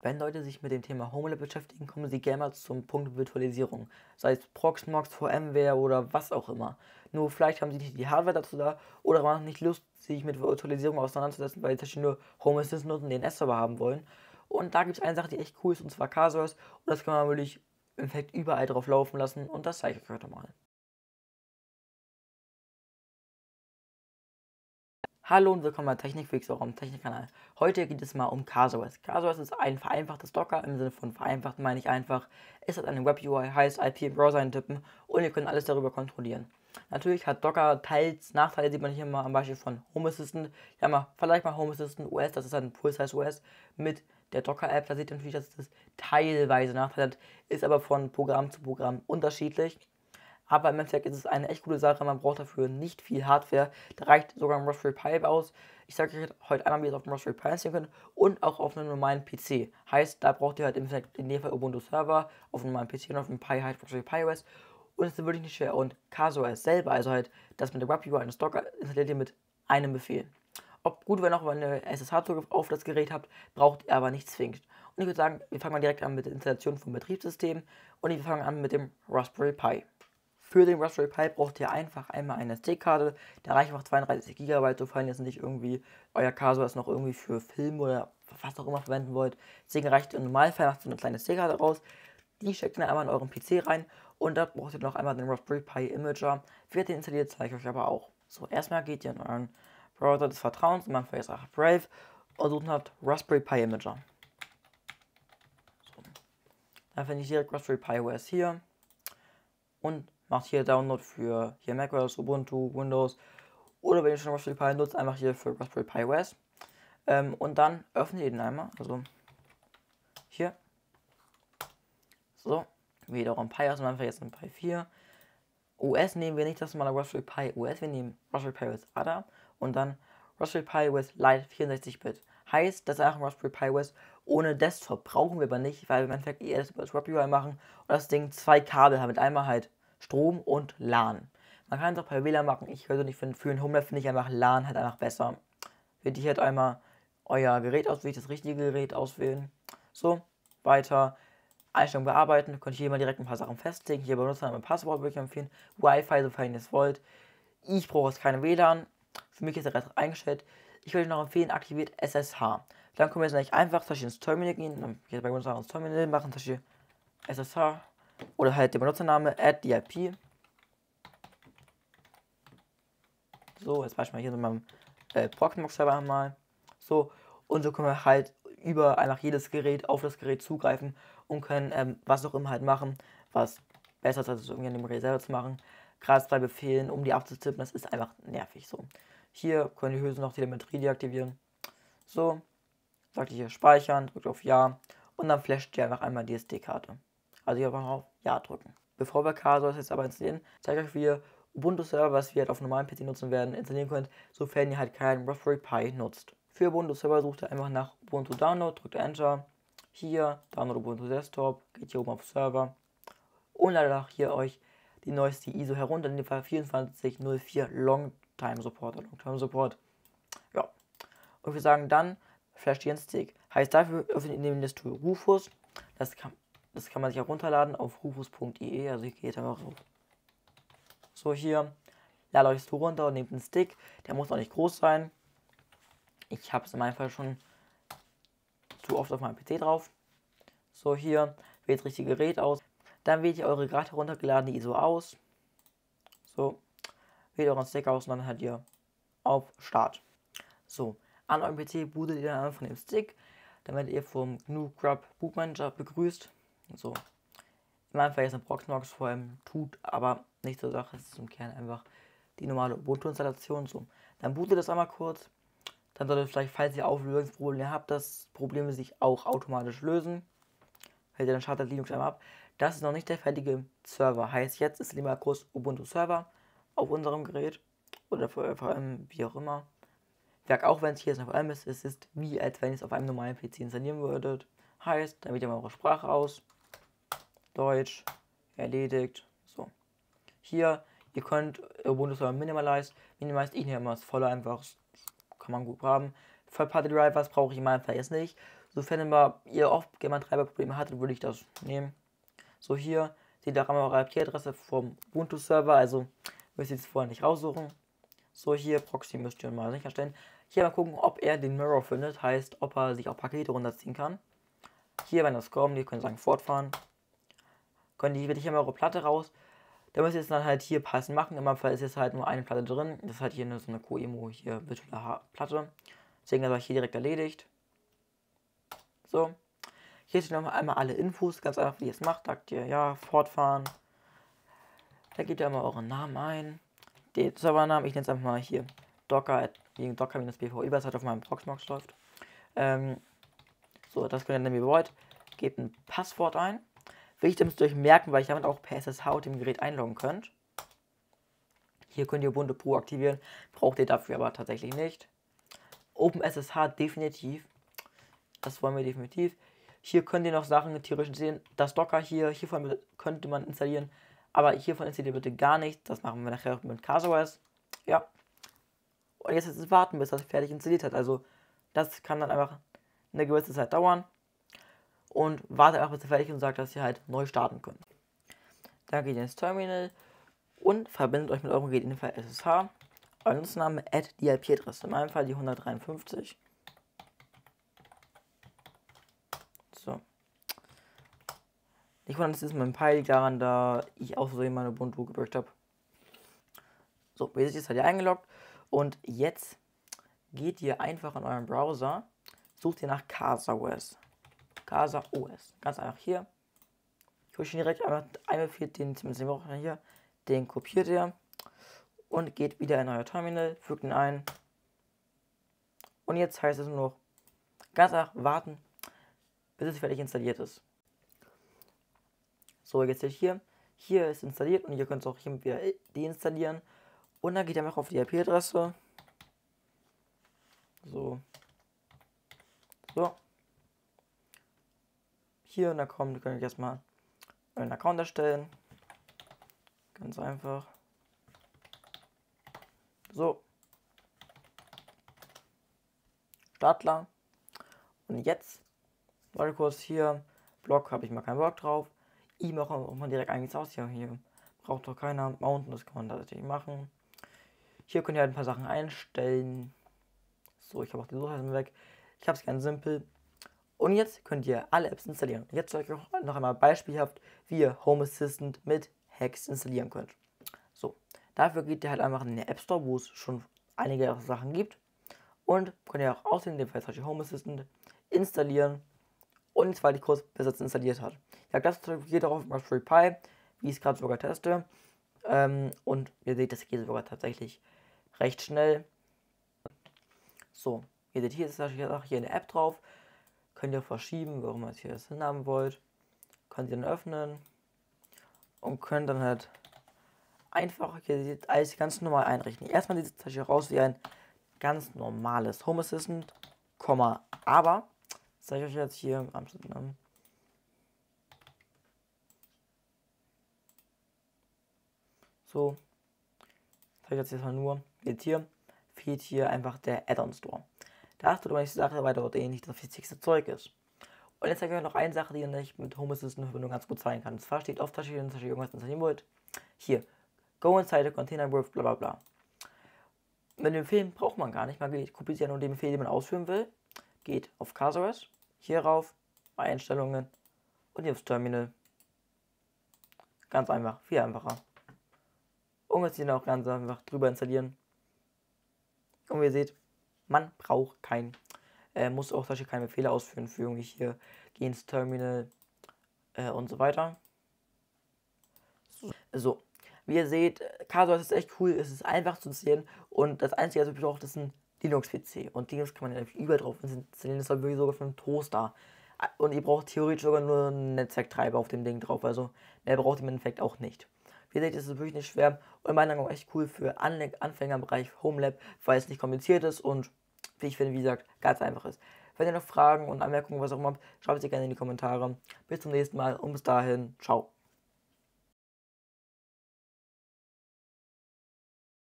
Wenn Leute sich mit dem Thema Homelab beschäftigen, kommen sie gerne mal zum Punkt Virtualisierung. Sei es Proxmox, VMware oder was auch immer. Nur vielleicht haben sie nicht die Hardware dazu da oder haben nicht Lust, sich mit Virtualisierung auseinanderzusetzen, weil sie nur Home Assistant und den S-Server haben wollen. Und da gibt es eine Sache, die echt cool ist, und zwar Casos. Und das kann man wirklich im Endeffekt überall drauf laufen lassen. Und das zeige ich euch heute mal. Hallo und willkommen bei Technikfix, eurem Technikkanal. Heute geht es mal um CasaOS. CasaOS ist ein vereinfachtes Docker, im Sinne von vereinfacht meine ich einfach. Es hat eine Web-UI, heißt IP im Browser eintippen und ihr könnt alles darüber kontrollieren. Natürlich hat Docker teils Nachteile, sieht man hier mal am Beispiel von Home Assistant. Ja, mal, vielleicht mal Home Assistant OS, das ist ein Full-Size OS mit der Docker-App. Da seht ihr natürlich, dass es teilweise Nachteile hat, ist aber von Programm zu Programm unterschiedlich. Aber im Endeffekt ist es eine echt gute Sache. Man braucht dafür nicht viel Hardware. Da reicht sogar ein Raspberry Pi aus. Ich sage euch heute einmal, wie ihr es auf dem Raspberry Pi installieren könnt und auch auf einem normalen PC. Heißt, da braucht ihr halt im Endeffekt in dem Fall Ubuntu Server, auf einem normalen PC und auf dem Pi halt Raspberry Pi OS. Und es ist wirklich nicht schwer. Und CaseOS selber, also halt das mit der WebUI eines Docker, installiert ihr mit einem Befehl. Ob gut, wenn auch wenn ihr SSH-Zugriff auf das Gerät habt, braucht ihr aber nicht zwingend. Und ich würde sagen, wir fangen mal direkt an mit der Installation vom Betriebssystem und wir fangen an mit dem Raspberry Pi. Für den Raspberry Pi braucht ihr einfach einmal eine SD-Karte. Da reicht einfach 32 GB, sofern ihr jetzt nicht irgendwie euer CASO noch irgendwie für Film oder was auch immer verwenden wollt. Deswegen reicht im Normalfall macht so eine kleine SD-Karte raus. Die steckt ihr dann einmal in euren PC rein und da braucht ihr noch einmal den Raspberry Pi Imager. Wird den installiert, zeige ich euch aber auch. So, erstmal geht ihr in euren Browser des Vertrauens, in meinem Fall Brave, und sucht nach Raspberry Pi Imager. So. Dann finde ich direkt Raspberry Pi OS hier und macht hier Download für hier macOS, Ubuntu, Windows oder wenn ihr schon Raspberry Pi nutzt, einfach hier für Raspberry Pi OS. Ähm, und dann öffnet ihr den einmal, also hier. So, wieder auch ein Pi aus, einfach jetzt ein Pi 4. OS nehmen wir nicht das normale Raspberry Pi OS, wir nehmen Raspberry Pi OS ADA und dann Raspberry Pi OS Lite 64-Bit. Heißt, das ist auch ein Raspberry Pi OS ohne Desktop. Brauchen wir aber nicht, weil wir im Endeffekt eher das über das Raspberry machen und das Ding zwei Kabel hat mit einmal halt Strom und LAN. Man kann es auch per WLAN machen. Ich würde nicht für, für ein Homelab finde ich einfach LAN halt einfach besser. Würde ich halt einmal euer Gerät auswählen, das richtige Gerät auswählen. So, weiter. Einstellungen bearbeiten. Könnt ihr hier mal direkt ein paar Sachen festlegen. Hier benutzen ein Passwort würde ich empfehlen. Wi-Fi, sofern ihr es wollt. Ich brauche jetzt keine WLAN. Für mich ist der Rest eingestellt. Ich würde noch empfehlen, aktiviert SSH. Dann können wir jetzt eigentlich einfach zum Beispiel ins Terminal gehen. Hier bei uns ins Terminal machen, zum Beispiel SSH oder halt der Benutzername add die IP. So, jetzt beispielsweise hier in meinem äh, Proxmox-Server mal. So, und so können wir halt über einfach jedes Gerät auf das Gerät zugreifen und können ähm, was auch immer halt machen, was besser ist, als es irgendwie an dem Gerät selber zu machen. Gerade bei Befehlen, um die abzutippen, das ist einfach nervig so. Hier können die höchstens noch Telemetrie deaktivieren. So, sagt ihr hier speichern, drückt auf Ja und dann flasht ihr einfach einmal die SD-Karte. Also hier einfach auf Ja drücken. Bevor wir Casos jetzt aber installieren, zeige ich euch, wie ihr Ubuntu-Server, was wir halt auf normalen PC nutzen werden, installieren könnt, sofern ihr halt keinen Raspberry Pi nutzt. Für Ubuntu-Server sucht ihr einfach nach Ubuntu Download, drückt Enter, hier Download Ubuntu Desktop, geht hier oben auf Server und ladet auch hier euch die neueste ISO herunter, in dem Fall 2404 Longtime Support, Longtime Support. Ja. Und wir sagen dann Flash den Stick. Heißt dafür öffnet ihr das Tool Rufus. Das kann, das kann man sich herunterladen auf rufus.ie. Also hier geht einfach so. So hier. Ladet euch Tool runter und nehmt einen Stick. Der muss auch nicht groß sein. Ich habe es in meinem Fall schon zu oft auf meinem PC drauf. So hier. Wählt das richtige Gerät aus. Dann wählt ihr eure gerade heruntergeladene ISO aus. So. Wählt euren Stick aus und dann halt ihr auf Start. So. An eurem PC bootet ihr dann von dem Stick. Dann werdet ihr vom GNU Grub Boot Manager begrüßt. So. Meinem Fall ist ein Proxmox vor allem tut, aber nicht zur Sache. Es ist im Kern einfach die normale Ubuntu-Installation. So. Dann bootet das einmal kurz. Dann sollte vielleicht, falls ihr Auflösungsprobleme habt, das Probleme sich auch automatisch lösen. Hält ihr dann startet Linux einmal ab. Das ist noch nicht der fertige Server. Heißt, jetzt ist lieber kurz Ubuntu Server auf unserem Gerät. Oder vor allem wie auch immer. Werk auch wenn es hier auf allem ist, es ist wie als wenn ihr es auf einem normalen PC installieren würdet. Heißt, dann wählt ihr mal eure Sprache aus. Deutsch, erledigt. So. Hier, ihr könnt Ubuntu Server Minimalize. Minimalize, ich nehme immer das volle einfach. Kann man gut haben. Third-Party Drivers brauche ich in meinem Fall jetzt nicht. Sofern immer ihr auch gerne Treiberprobleme hattet, würde ich das nehmen. So hier seht ihr auch eure IP-Adresse vom Ubuntu-Server, also müsst ihr es vorher nicht raussuchen. So hier Proxy müsst ihr mal sicherstellen. Hier mal gucken, ob er den Mirror findet, heißt, ob er sich auch Pakete runterziehen kann. Hier, wenn das kommt, ihr könnt sagen, fortfahren. Können die, hier mal eure Platte raus. Da müsst ihr jetzt dann halt hier passend machen. In meinem Fall ist jetzt halt nur eine Platte drin. Das ist halt hier eine, so eine QEMU hier virtuelle Platte. Deswegen habe ich hier direkt erledigt. So. Hier stehen nochmal einmal alle Infos, ganz einfach, wie ihr es macht. Sagt ihr, ja, fortfahren. Da gebt ihr einmal euren Namen ein. Den Servernamen, ich nenne es einfach mal hier Docker, gegen Docker-BV was halt auf meinem Proxmox läuft. Ähm, so, das könnt ihr nehmen, wie ihr wollt. Gebt ein Passwort ein. Wichtig müsst ihr euch merken, weil ich damit auch per SSH auf dem Gerät einloggen könnt. Hier könnt ihr Ubuntu Pro aktivieren, braucht ihr dafür aber tatsächlich nicht. OpenSSH definitiv. Das wollen wir definitiv. Hier könnt ihr noch Sachen theoretisch sehen. Das Docker hier, hiervon könnte man installieren. Aber hiervon installiert bitte gar nichts. Das machen wir nachher mit CastOS. Ja. Und jetzt ist es warten, bis das fertig installiert hat. Also das kann dann einfach eine gewisse Zeit dauern. Und wartet einfach, bis es fertig und sagt, dass ihr halt neu starten könnt. Dann geht ihr ins Terminal und verbindet euch mit eurem Gerät in dem Fall SSH. Euer Nutzername add die IP-Adresse. In meinem Fall die 153. So. Ich wundere, das ist mein Pi daran, da ich auch so meine Ubuntu gebürgt habe. So, wie ist halt ihr eingeloggt. Und jetzt geht ihr einfach in euren Browser, sucht ihr nach CasaOS. Casa OS. Ganz einfach hier. Ich hole direkt einmal, einmal für den, zumindest den Woche hier, den kopiert ihr und geht wieder in euer Terminal, fügt ihn ein. Und jetzt heißt es nur noch ganz einfach warten, bis es fertig installiert ist. So, jetzt hier. Hier ist installiert und ihr könnt es auch hier wieder deinstallieren. Und dann geht ihr einfach auf die IP-Adresse. So. So. Hier und da kommt, könnt ihr erstmal einen Account erstellen. Ganz einfach. So. Startler. Und jetzt, warte kurz hier, Blog habe ich mal keinen Bock drauf. E-Mail auch mal direkt eigentlich aus. Ja, hier braucht doch keiner. Mountain, das kann man tatsächlich machen. Hier könnt ihr halt ein paar Sachen einstellen. So, ich habe auch die Suche weg. Ich habe es ganz simpel. Und jetzt könnt ihr alle Apps installieren. Jetzt zeige ich euch noch einmal beispielhaft, wie ihr Home Assistant mit Hacks installieren könnt. So, dafür geht ihr halt einfach in den App Store, wo es schon einige Sachen gibt. Und könnt ihr auch aussehen, in dem Fall zum Home Assistant, installieren. Und weil ich kurz bis jetzt installiert hat. Ja, das geht auch auf Raspberry Pi, wie ich es gerade sogar teste. Ähm, und ihr seht, das geht sogar tatsächlich recht schnell. So, ihr seht, hier ist hier eine App drauf. Könnt ihr verschieben, warum ihr hier das hinhaben wollt. Könnt ihr dann öffnen. Und könnt dann halt einfach hier alles ganz normal einrichten. Erstmal sieht es hier raus wie ein ganz normales Home Assistant, aber, zeige ich euch jetzt hier am Namen. So, zeige ich jetzt mal nur, jetzt hier, fehlt hier einfach der Add-on Store. Da achtet nicht die Sache, weil dort eh nicht das wichtigste Zeug ist. Und jetzt zeige ich euch noch eine Sache, die ihr nicht mit Home Assistant Verbindung ganz gut zeigen kann. Und zwar steht oft, dass ihr irgendwas installieren wollt. Hier, go inside the container with bla bla bla. Mit dem Befehl braucht man gar nicht. Man kopiert ja nur den Befehl, den man ausführen will. Geht auf CasaOS, hier rauf, Einstellungen und hier aufs Terminal. Ganz einfach, viel einfacher. Und jetzt hier auch ganz einfach drüber installieren. Und wie ihr seht, man braucht kein, äh, muss auch solche keine Befehle ausführen für irgendwie hier, geh ins Terminal äh, und so weiter. So, wie ihr seht, CASOS ist echt cool, es ist einfach zu installieren und das einzige, was ihr braucht, ist ein Linux-PC. Und Linux kann man ja überall drauf installieren, das halt wirklich sogar für einen Toaster. Und ihr braucht theoretisch sogar nur einen Netzwerktreiber auf dem Ding drauf, also mehr braucht ihr im Endeffekt auch nicht. Wie seht, ist es wirklich nicht schwer und meiner Meinung echt cool für Anfänger im Bereich HomeLab, weil es nicht kompliziert ist und wie ich finde, wie gesagt, ganz einfach ist. Wenn ihr noch Fragen und Anmerkungen, was auch immer habt, schreibt sie gerne in die Kommentare. Bis zum nächsten Mal und bis dahin, ciao.